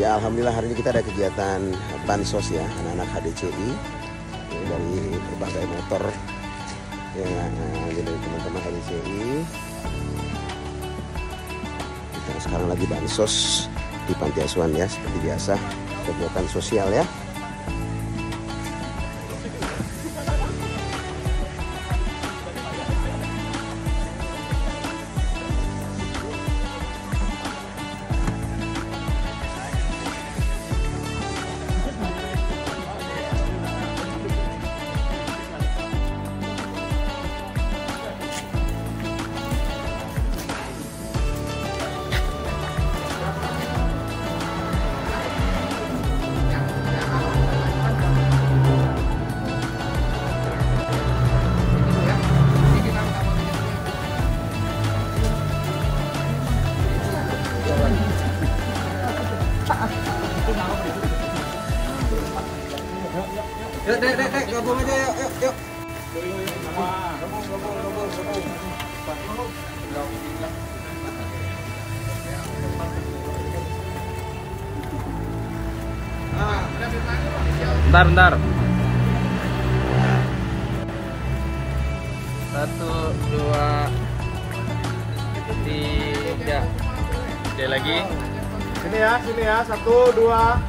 Ya Alhamdulillah hari ini kita ada kegiatan bansos ya anak-anak HDCI dari berbagai motor ya jadi dari teman-teman HDCI kita sekarang lagi bansos di panti asuhan ya seperti biasa kegiatan sosial ya Yuk, dek, dek, dek, gabung aja yuk, yuk, yuk. Bentar, bentar. Satu, dua, tiga. Oke lagi. Sini ya, sini ya. Satu, dua.